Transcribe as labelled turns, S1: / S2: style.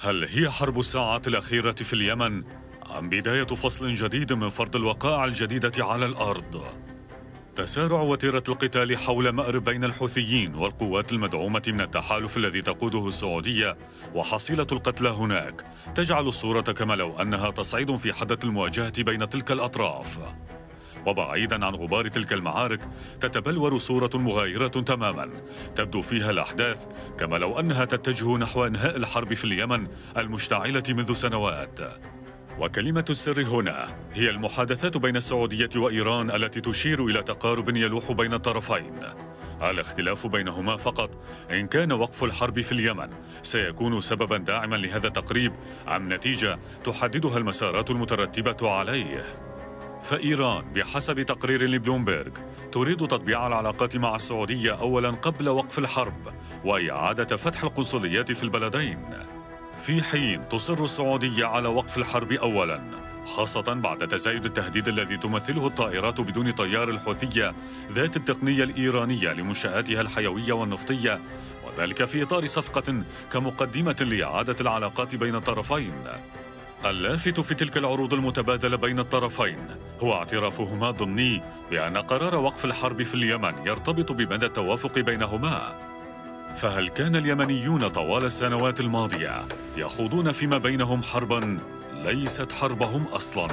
S1: هل هي حرب الساعات الأخيرة في اليمن؟ أم بداية فصل جديد من فرض الوقائع الجديدة على الأرض؟ تسارع وتيرة القتال حول مأرب بين الحوثيين والقوات المدعومة من التحالف الذي تقوده السعودية وحصيلة القتلى هناك. تجعل الصورة كما لو أنها تصعيد في حدث المواجهة بين تلك الأطراف. وبعيدا عن غبار تلك المعارك تتبلور صورة مغايرة تماما. تبدو فيها الأحداث كما لو أنها تتجه نحو إنهاء الحرب في اليمن المشتعلة منذ سنوات. وكلمة السر هنا هي المحادثات بين السعودية وإيران التي تشير إلى تقارب يلوح بين الطرفين. الاختلاف بينهما فقط إن كان وقف الحرب في اليمن سيكون سببا داعما لهذا التقريب أم نتيجة تحددها المسارات المترتبة عليه. فإيران بحسب تقرير لبلومبيرغ تريد تطبيع العلاقات مع السعودية أولا قبل وقف الحرب وإعادة فتح القنصليات في البلدين. في حين تصر السعودية على وقف الحرب أولاً خاصة بعد تزايد التهديد الذي تمثله الطائرات بدون طيار الحوثية ذات التقنية الإيرانية لمنشآتها الحيوية والنفطية وذلك في إطار صفقة كمقدمة لإعادة العلاقات بين الطرفين. اللافت في تلك العروض المتبادلة بين الطرفين هو اعترافهما ضمني بأن قرار وقف الحرب في اليمن يرتبط بمدى التوافق بينهما فهل كان اليمنيون طوال السنوات الماضية يخوضون فيما بينهم حربا ليست حربهم أصلاً؟